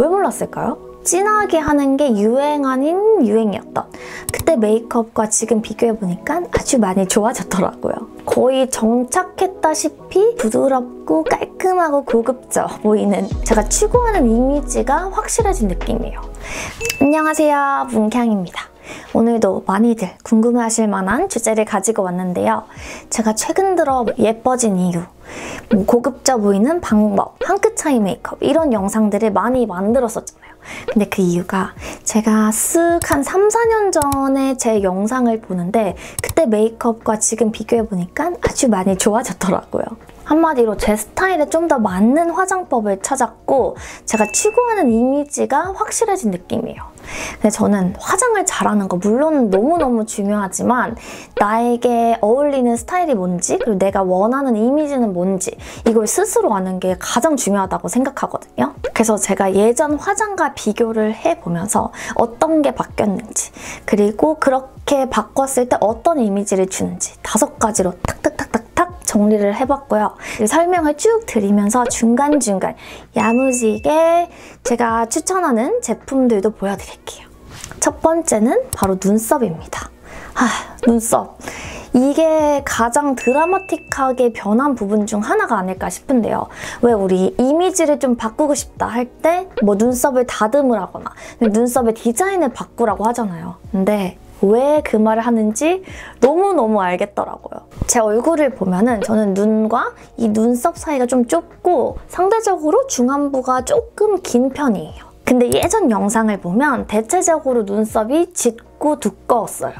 왜 몰랐을까요? 진하게 하는 게 유행 아닌 유행이었던 그때 메이크업과 지금 비교해보니까 아주 많이 좋아졌더라고요. 거의 정착했다시피 부드럽고 깔끔하고 고급져 보이는 제가 추구하는 이미지가 확실해진 느낌이에요. 안녕하세요. 문캉입니다. 오늘도 많이들 궁금해하실 만한 주제를 가지고 왔는데요. 제가 최근 들어 예뻐진 이유, 뭐 고급져 보이는 방법, 한 끗 차이 메이크업 이런 영상들을 많이 만들었었잖아요. 근데 그 이유가 제가 쓱 한 3, 4년 전에 제 영상을 보는데 그때 메이크업과 지금 비교해보니까 아주 많이 좋아졌더라고요. 한마디로 제 스타일에 좀 더 맞는 화장법을 찾았고 제가 추구하는 이미지가 확실해진 느낌이에요. 근데 저는 화장을 잘하는 거 물론 너무너무 중요하지만 나에게 어울리는 스타일이 뭔지 그리고 내가 원하는 이미지는 뭔지 이걸 스스로 아는 게 가장 중요하다고 생각하거든요. 그래서 제가 예전 화장과 비교를 해보면서 어떤 게 바뀌었는지 그리고 그렇게 바꿨을 때 어떤 이미지를 주는지 다섯 가지로 탁탁탁탁 정리를 해봤고요. 설명을 쭉 드리면서 중간중간 야무지게 제가 추천하는 제품들도 보여드릴게요. 첫 번째는 바로 눈썹입니다. 아, 눈썹. 이게 가장 드라마틱하게 변한 부분 중 하나가 아닐까 싶은데요. 왜 우리 이미지를 좀 바꾸고 싶다 할 때 뭐 눈썹을 다듬으라거나 눈썹의 디자인을 바꾸라고 하잖아요. 근데 왜 그 말을 하는지 너무너무 알겠더라고요. 제 얼굴을 보면은 저는 눈과 이 눈썹 사이가 좀 좁고 상대적으로 중안부가 조금 긴 편이에요. 근데 예전 영상을 보면 대체적으로 눈썹이 짙고 두꺼웠어요.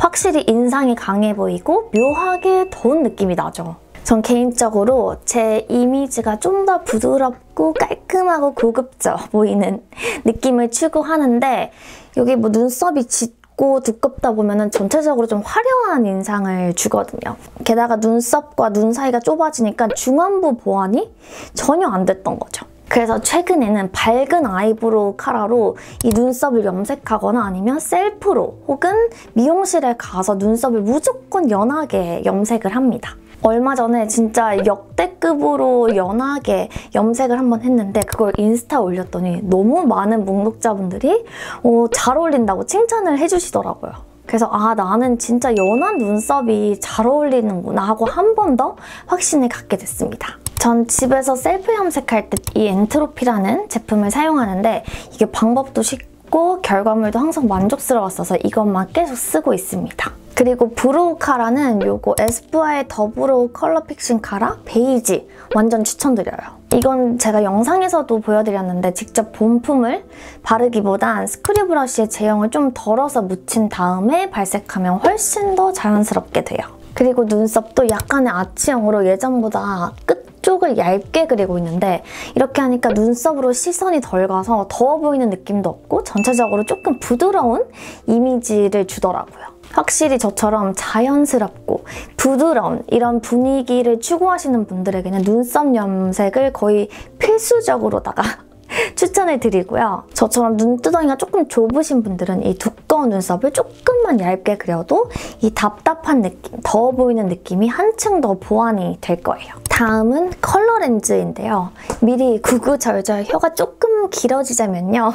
확실히 인상이 강해 보이고 묘하게 더운 느낌이 나죠. 전 개인적으로 제 이미지가 좀 더 부드럽고 깔끔하고 고급져 보이는 느낌을 추구하는데 여기 뭐 눈썹이 짙 얇고 두껍다 보면 전체적으로 좀 화려한 인상을 주거든요. 게다가 눈썹과 눈 사이가 좁아지니까 중안부 보완이 전혀 안 됐던 거죠. 그래서 최근에는 밝은 eyebrow cara로 이 눈썹을 염색하거나 아니면 셀프로 혹은 미용실에 가서 눈썹을 무조건 연하게 염색을 합니다. 얼마 전에 진짜 역대급으로 연하게 염색을 한번 했는데 그걸 인스타 올렸더니 너무 많은 목록자분들이 어, 잘 어울린다고 칭찬을 해주시더라고요. 그래서 아 나는 진짜 연한 눈썹이 잘 어울리는구나 하고 한 번 더 확신을 갖게 됐습니다. 전 집에서 셀프 염색할 때 이 엔트로피라는 제품을 사용하는데 이게 방법도 쉽고 결과물도 항상 만족스러웠어서 이것만 계속 쓰고 있습니다. 그리고 brow cara는 요거 에스쁘아의 The Brow Color Fixing Cara 베이지 완전 추천드려요. 이건 제가 영상에서도 보여드렸는데 직접 본품을 바르기보단 스크류 브러쉬에 제형을 좀 덜어서 묻힌 다음에 발색하면 훨씬 더 자연스럽게 돼요. 그리고 눈썹도 약간의 아치형으로 예전보다 끝 쪽을 얇게 그리고 있는데 이렇게 하니까 눈썹으로 시선이 덜 가서 더워 보이는 느낌도 없고 전체적으로 조금 부드러운 이미지를 주더라고요. 확실히 저처럼 자연스럽고 부드러운 이런 분위기를 추구하시는 분들에게는 눈썹 염색을 거의 필수적으로다가 추천을 드리고요. 저처럼 눈두덩이가 조금 좁으신 분들은 이 두꺼운 눈썹을 조금만 얇게 그려도 이 답답한 느낌, 더워 보이는 느낌이 한층 더 보완이 될 거예요. 다음은 컬러 렌즈인데요. 미리 구구절절 혀가 조금 길어지자면요.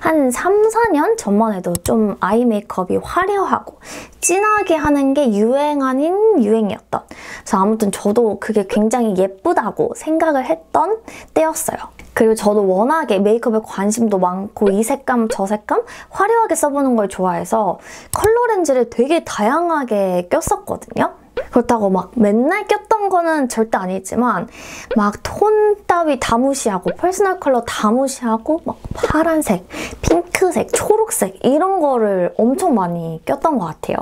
한 3, 4년 전만 해도 좀 아이 메이크업이 화려하고 진하게 하는 게 유행 아닌 유행이었던 그래서 아무튼 저도 그게 굉장히 예쁘다고 생각을 했던 때였어요. 그리고 저도 워낙에 메이크업에 관심도 많고 이 색감 저 색감 화려하게 써보는 걸 좋아해서 컬러 렌즈를 되게 다양하게 꼈었거든요. 그렇다고 막 맨날 꼈던 거는 절대 아니지만 막 톤 따위 다 무시하고 personal color 다 무시하고 막 파란색, 핑크색, 초록색 이런 거를 엄청 많이 꼈던 것 같아요.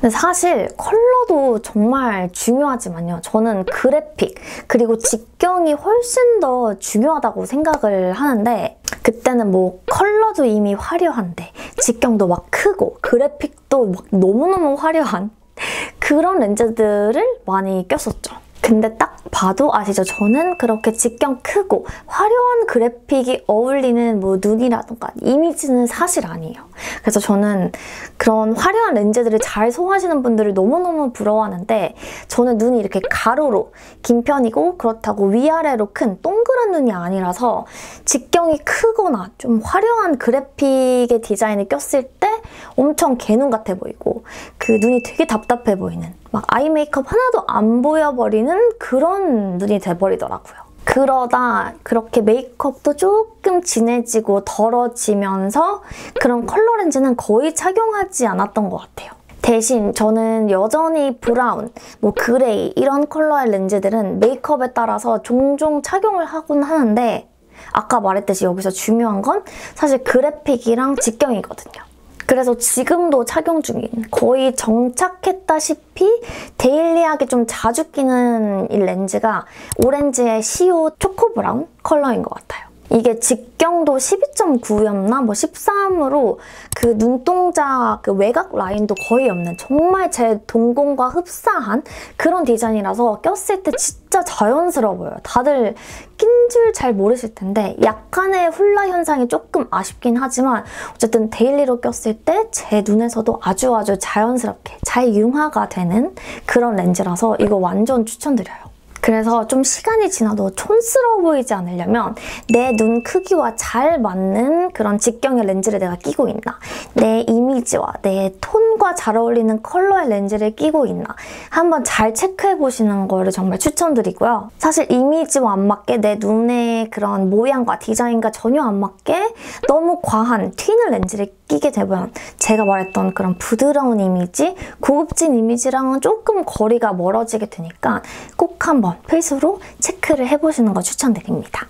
근데 사실 컬러도 정말 중요하지만요. 저는 그래픽 그리고 직경이 훨씬 더 중요하다고 생각을 하는데 그때는 뭐 컬러도 이미 화려한데 직경도 막 크고 그래픽도 막 너무너무 화려한 그런 렌즈들을 많이 꼈었죠. 근데 딱 봐도 아시죠? 저는 그렇게 직경 크고 화려한 그래픽이 어울리는 뭐 눈이라던가 이미지는 사실 아니에요. 그래서 저는 그런 화려한 렌즈들을 잘 소화하시는 분들을 너무너무 부러워하는데 저는 눈이 이렇게 가로로 긴 편이고 그렇다고 위아래로 큰 동그란 눈이 아니라서 직경이 크거나 좀 화려한 그래픽의 디자인을 꼈을 때 엄청 개눈 같아 보이고 그 눈이 되게 답답해 보이는 막 eye 메이크업 하나도 안 보여버리는 그런 눈이 돼버리더라고요. 그러다 그렇게 메이크업도 조금 진해지고 덜어지면서 그런 컬러 렌즈는 거의 착용하지 않았던 것 같아요. 대신 저는 여전히 brown, 뭐 gray 이런 컬러의 렌즈들은 메이크업에 따라서 종종 착용을 하곤 하는데 아까 말했듯이 여기서 중요한 건 사실 그래픽이랑 직경이거든요. 그래서 지금도 착용 중인 거의 정착했다시피 daily하게 좀 자주 끼는 이 렌즈가 오렌즈의 시오 초코 브라운 컬러인 것 같아요. 이게 직경도 12.9였나 뭐 13으로 그 눈동자 그 외곽 라인도 거의 없는 정말 제 동공과 흡사한 그런 디자인이라서 꼈을 때 진짜 자연스러워요. 다들 낀 줄 잘 모르실 텐데 약간의 훌라 현상이 조금 아쉽긴 하지만 어쨌든 daily로 꼈을 때 제 눈에서도 아주 아주 자연스럽게 잘 융화가 되는 그런 렌즈라서 이거 완전 추천드려요. 그래서 좀 시간이 지나도 촌스러워 보이지 않으려면 내 눈 크기와 잘 맞는 그런 직경의 렌즈를 내가 끼고 있나 내 이미지와 내 톤과 잘 어울리는 컬러의 렌즈를 끼고 있나 한번 잘 체크해 보시는 거를 정말 추천드리고요. 사실 이미지와 안 맞게 내 눈의 그런 모양과 디자인과 전혀 안 맞게 너무 과한 튀는 렌즈를 끼게 되면 제가 말했던 그런 부드러운 이미지, 고급진 이미지랑은 조금 거리가 멀어지게 되니까 꼭 한번 필수로 체크를 해보시는 거 추천드립니다.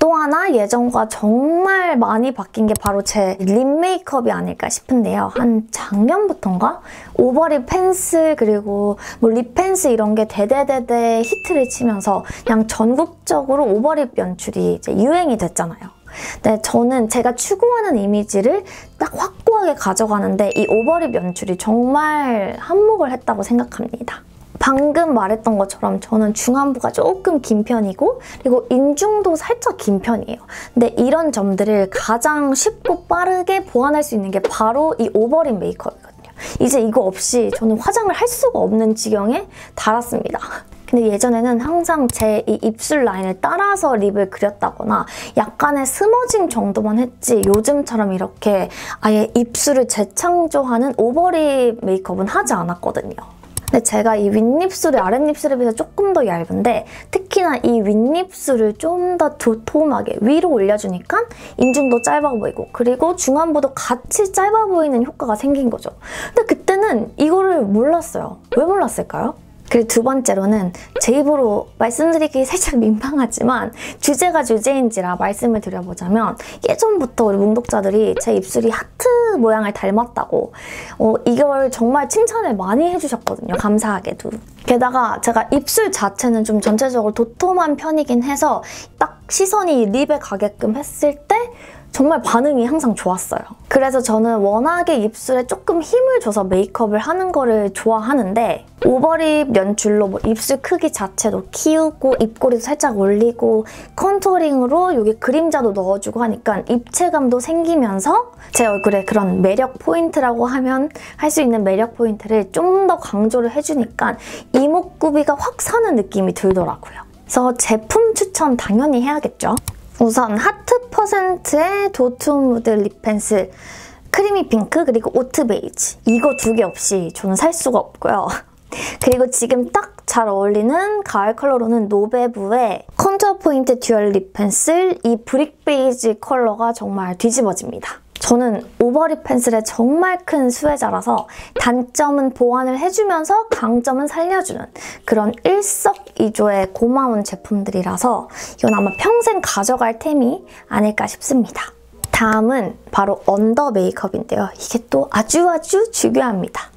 또 하나 예전과 정말 많이 바뀐 게 바로 제 립 메이크업이 아닐까 싶은데요. 한 작년부터인가? overlip pencil 그리고 뭐 lip pencil 이런 게 대대대대 히트를 치면서 그냥 전국적으로 overlip 연출이 유행이 됐잖아요. 네, 저는 제가 추구하는 이미지를 딱 확고하게 가져가는데 이 overlip 연출이 정말 한몫을 했다고 생각합니다. 방금 말했던 것처럼 저는 중안부가 조금 긴 편이고 그리고 인중도 살짝 긴 편이에요. 근데 이런 점들을 가장 쉽고 빠르게 보완할 수 있는 게 바로 이 overlip 메이크업이거든요. 이제 이거 없이 저는 화장을 할 수가 없는 지경에 달했습니다. 근데 예전에는 항상 제 이 입술 라인을 따라서 lip을 그렸다거나 약간의 smudging 정도만 했지 요즘처럼 이렇게 아예 입술을 재창조하는 overlip 메이크업은 하지 않았거든요. 근데 제가 이 윗입술이 아랫입술에 비해서 조금 더 얇은데 특히나 이 윗입술을 좀 더 도톰하게 위로 올려주니까 인중도 짧아 보이고 그리고 중안부도 같이 짧아 보이는 효과가 생긴 거죠. 근데 그때는 이거를 몰랐어요. 왜 몰랐을까요? 그리고 두 번째로는 제 입으로 말씀드리기 살짝 민망하지만 주제가 주제인지라 말씀을 드려보자면 예전부터 우리 뭉독자들이 제 입술이 하트 모양을 닮았다고 어, 이걸 정말 칭찬을 많이 해주셨거든요. 감사하게도. 게다가 제가 입술 자체는 좀 전체적으로 도톰한 편이긴 해서 딱 시선이 립에 가게끔 했을 때 정말 반응이 항상 좋았어요. 그래서 저는 워낙에 입술에 조금 힘을 줘서 메이크업을 하는 거를 좋아하는데 overlip 연출로 뭐 입술 크기 자체도 키우고 입꼬리도 살짝 올리고 contouring으로 여기 그림자도 넣어주고 하니까 입체감도 생기면서 제 얼굴에 그런 매력 포인트라고 하면 할 수 있는 매력 포인트를 좀 더 강조를 해주니까 이목구비가 확 사는 느낌이 들더라고요. 그래서 제품 추천 당연히 해야겠죠. 우선 하트 퍼센트의 도톰 무드 lip pencil creamy pink 그리고 oat beige 이거 두 개 없이 저는 살 수가 없고요. 그리고 지금 딱 잘 어울리는 가을 컬러로는 노베브의 contour point dual lip pencil 이 brick beige 컬러가 정말 뒤집어집니다. 저는 overlip pencil의 정말 큰 수혜자라서 단점은 보완을 해주면서 강점은 살려주는 그런 일석이조의 고마운 제품들이라서 이건 아마 평생 가져갈 템이 아닐까 싶습니다. 다음은 바로 under 메이크업인데요. 이게 또 아주 아주 중요합니다.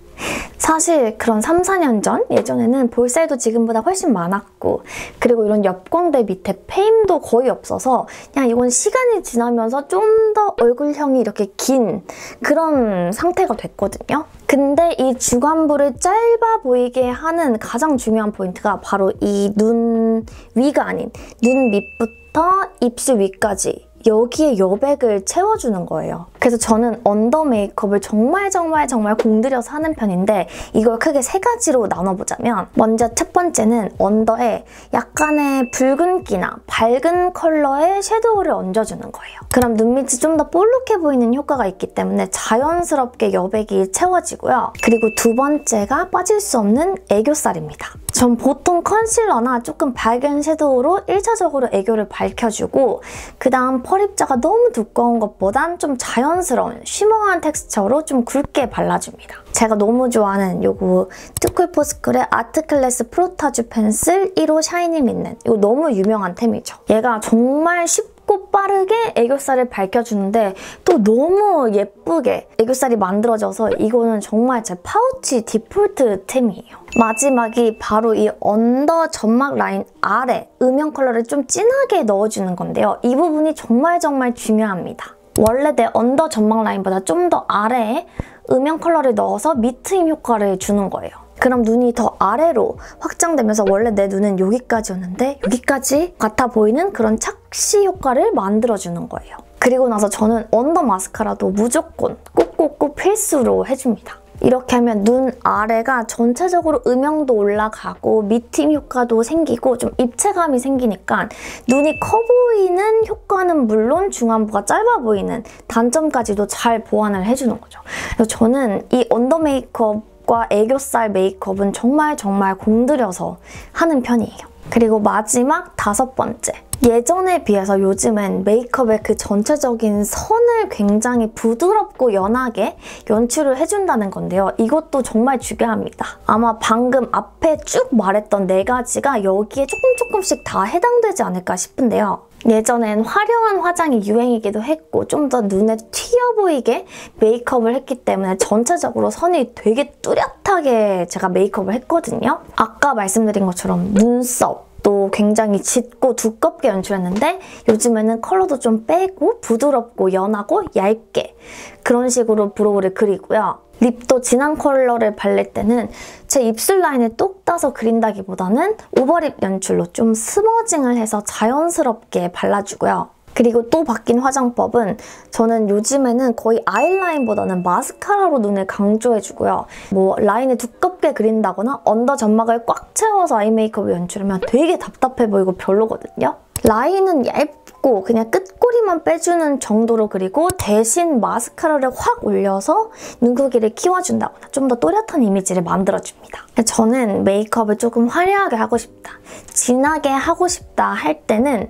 사실 그런 3, 4년 전 예전에는 볼살도 지금보다 훨씬 많았고 그리고 이런 옆광대 밑에 패임도 거의 없어서 그냥 이건 시간이 지나면서 좀 더 얼굴형이 이렇게 긴 그런 상태가 됐거든요. 근데 이 중안부를 짧아 보이게 하는 가장 중요한 포인트가 바로 이 눈 위가 아닌 눈 밑부터 입술 위까지 여기에 여백을 채워주는 거예요. 그래서 저는 under 메이크업을 정말 정말 정말 공들여서 하는 편인데 이걸 크게 세 가지로 나눠보자면 먼저 첫 번째는 under에 약간의 붉은기나 밝은 컬러의 shadow를 얹어주는 거예요. 그럼 눈밑이 좀 더 볼록해 보이는 효과가 있기 때문에 자연스럽게 여백이 채워지고요. 그리고 두 번째가 빠질 수 없는 애교살입니다. 전 보통 컨실러나 조금 밝은 shadow로 1차적으로 애교를 밝혀주고 그 다음 펄 입자가 너무 두꺼운 것보단 좀 자연스러운 shimmer한 texture로 좀 굵게 발라줍니다. 제가 너무 좋아하는 요거 투쿨포스쿨의 아트클래스 프로타주 펜슬 1호 샤이니 민넨 이거 너무 유명한 템이죠. 얘가 정말 쉽고 빠르게 애교살을 밝혀주는데 또 너무 예쁘게 애교살이 만들어져서 이거는 정말 제 파우치 디폴트 템이에요. 마지막이 바로 이 under 점막 라인 아래 음영 컬러를 좀 진하게 넣어주는 건데요. 이 부분이 정말 정말 중요합니다. 원래 내 under 점막 라인보다 좀 더 아래에 음영 컬러를 넣어서 밑트임 효과를 주는 거예요. 그럼 눈이 더 아래로 확장되면서 원래 내 눈은 여기까지였는데 여기까지 같아 보이는 그런 착시 효과를 만들어주는 거예요. 그리고 나서 저는 under 마스카라도 무조건 꼭꼭꼭 필수로 해줍니다. 이렇게 하면 눈 아래가 전체적으로 음영도 올라가고 미팅 효과도 생기고 좀 입체감이 생기니까 눈이 커 보이는 효과는 물론 중안부가 짧아 보이는 단점까지도 잘 보완을 해주는 거죠. 그래서 저는 이 언더 메이크업 과 애교살 메이크업은 정말 정말 공들여서 하는 편이에요. 그리고 마지막 다섯 번째. 예전에 비해서 요즘은 메이크업의 그 전체적인 선을 굉장히 부드럽고 연하게 연출을 해준다는 건데요. 이것도 정말 중요합니다. 아마 방금 앞에 쭉 말했던 네 가지가 여기에 조금 조금씩 다 해당되지 않을까 싶은데요. 예전엔 화려한 화장이 유행이기도 했고 좀 더 눈에 튀어 보이게 메이크업을 했기 때문에 전체적으로 선이 되게 뚜렷하게 제가 메이크업을 했거든요. 아까 말씀드린 것처럼 눈썹, 또 굉장히 짙고 두껍게 연출했는데 요즘에는 컬러도 좀 빼고 부드럽고 연하고 얇게 그런 식으로 brow를 그리고요. lip도 진한 컬러를 바를 때는 제 입술 라인을 똑 따서 그린다기보다는 overlip 연출로 좀 smudging을 해서 자연스럽게 발라주고요. 그리고 또 바뀐 화장법은 저는 요즘에는 거의 아이라인보다는 마스카라로 눈을 강조해주고요. 뭐 라인을 두껍게 그린다거나 언더 점막을 꽉 채워서 아이 메이크업을 연출하면 되게 답답해 보이고 별로거든요. 라인은 얇고 그냥 끝꼬리만 빼주는 정도로 그리고 대신 마스카라를 확 올려서 눈 크기를 키워준다거나 좀 더 또렷한 이미지를 만들어줍니다. 저는 메이크업을 조금 화려하게 하고 싶다, 진하게 하고 싶다 할 때는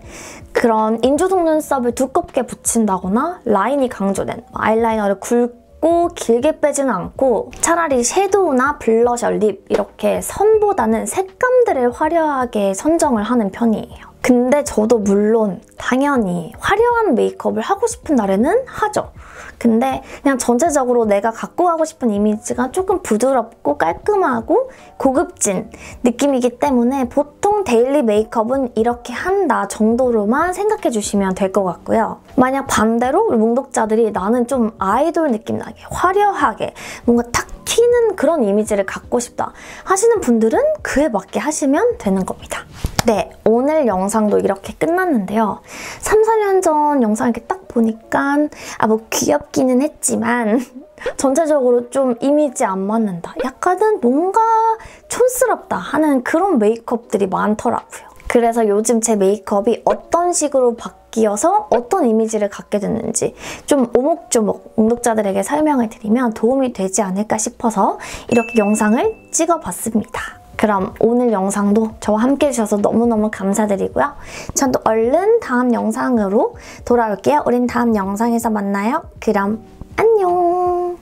그런 인조 속 눈썹을 두껍게 붙인다거나 라인이 강조된 아이라이너를 굵고 길게 빼지는 않고 차라리 섀도우나 블러셔, 립 이렇게 선보다는 색감들을 화려하게 선정을 하는 편이에요. 근데 저도 물론 당연히 화려한 메이크업을 하고 싶은 날에는 하죠. 근데 그냥 전체적으로 내가 갖고 가고 싶은 이미지가 조금 부드럽고 깔끔하고 고급진 느낌이기 때문에 보통 데일리 메이크업은 이렇게 한다 정도로만 생각해 주시면 될 것 같고요. 만약 반대로 몽독자들이 나는 좀 아이돌 느낌 나게 화려하게 뭔가 탁 튀는 그런 이미지를 갖고 싶다 하시는 분들은 그에 맞게 하시면 되는 겁니다. 네, 오늘 영상도 이렇게 끝났는데요. 3, 4년 전 영상 이렇게 딱 보니까 아 뭐 귀엽기는 했지만 전체적으로 좀 이미지 안 맞는다. 약간은 뭔가 촌스럽다 하는 그런 메이크업들이 많더라고요. 그래서 요즘 제 메이크업이 어떤 식으로 바뀌어서 어떤 이미지를 갖게 됐는지 좀 오목조목 옹독자들에게 설명을 드리면 도움이 되지 않을까 싶어서 이렇게 영상을 찍어봤습니다. 그럼 오늘 영상도 저와 함께 해주셔서 너무너무 감사드리고요. 전 또 얼른 다음 영상으로 돌아올게요. 우린 다음 영상에서 만나요. 그럼 안녕!